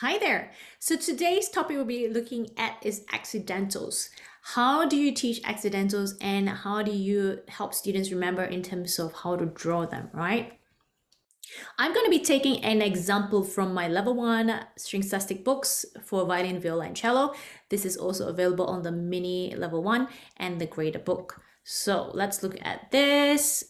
Hi there. So today's topic we'll be looking at is accidentals. How do you teach accidentals and how do you help students remember in terms of how to draw them, right? I'm going to be taking an example from my level one Stringstastic books for violin, viola, and cello. This is also available on the mini level one and the greater book. So let's look at this.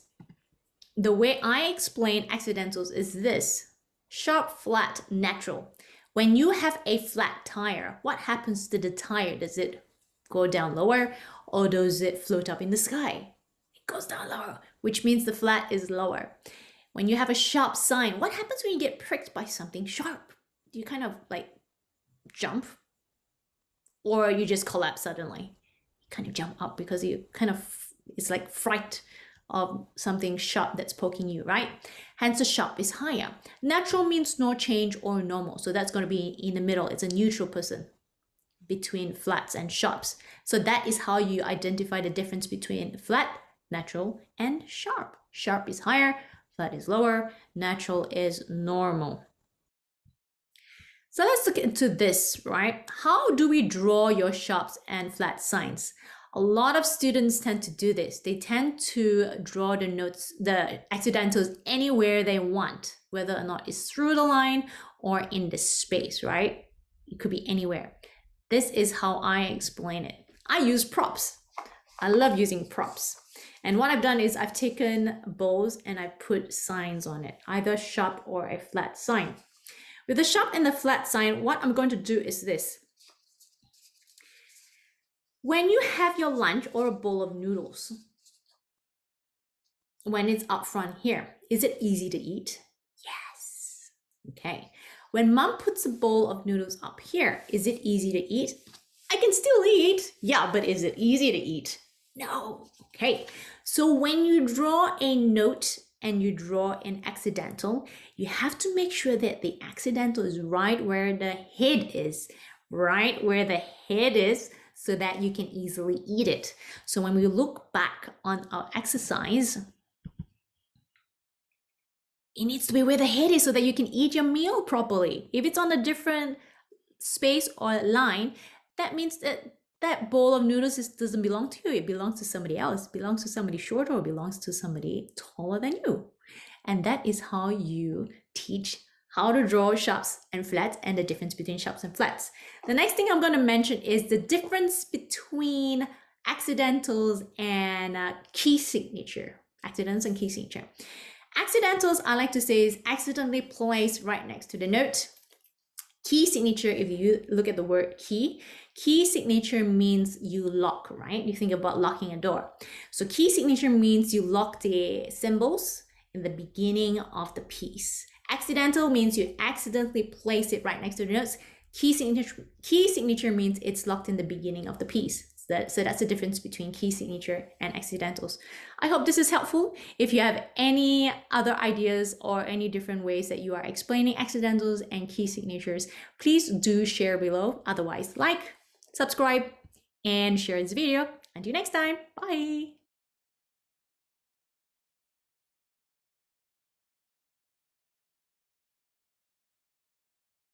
The way I explain accidentals is this sharp, flat, natural. When you have a flat tire, what happens to the tire? Does it go down lower or does it float up in the sky? It goes down lower, which means the flat is lower. When you have a sharp sign, what happens when you get pricked by something sharp? Do you kind of like jump? Or you just collapse suddenly? You kind of jump up because you kind of, it's like fright of something sharp that's poking you, right? Hence the sharp is higher. Natural means no change or normal. So that's going to be in the middle. It's a neutral person between flats and sharps. So that is how you identify the difference between flat, natural, and sharp. Sharp is higher, flat is lower, natural is normal. So let's look into this, right? How do we draw your sharps and flat signs? A lot of students tend to do this. They tend to draw the notes, the accidentals anywhere they want, whether or not it's through the line or in the space, right? It could be anywhere. This is how I explain it. I use props. I love using props. And what I've done is I've taken bows and I put signs on it, either sharp or a flat sign. With the sharp and the flat sign, what I'm going to do is this. When you have your lunch or a bowl of noodles, when it's up front here, is it easy to eat? Yes. Okay. When mom puts a bowl of noodles up here, is it easy to eat? I can still eat. Yeah, but is it easy to eat? No. Okay. So when you draw a note and you draw an accidental, you have to make sure that the accidental is right where the head is, right where the head is so that you can easily eat it. So when we look back on our exercise, it needs to be where the head is so that you can eat your meal properly. If it's on a different space or line, that means that that bowl of noodles is, doesn't belong to you. It belongs to somebody else. It belongs to somebody shorter or belongs to somebody taller than you. And that is how you teach how to draw sharps and flats and the difference between sharps and flats. The next thing I'm going to mention is the difference between accidentals and uh, key signature. Accidents and key signature. Accidentals, I like to say, is accidentally placed right next to the note. Key signature, if you look at the word key, key signature means you lock, right? You think about locking a door. So key signature means you lock the symbols in the beginning of the piece. Accidental means you accidentally place it right next to the notes. Key signature, key signature means it's locked in the beginning of the piece. So, that, so that's the difference between key signature and accidentals. I hope this is helpful. If you have any other ideas or any different ways that you are explaining accidentals and key signatures, please do share below. Otherwise, like, subscribe, and share this video. Until next time, bye.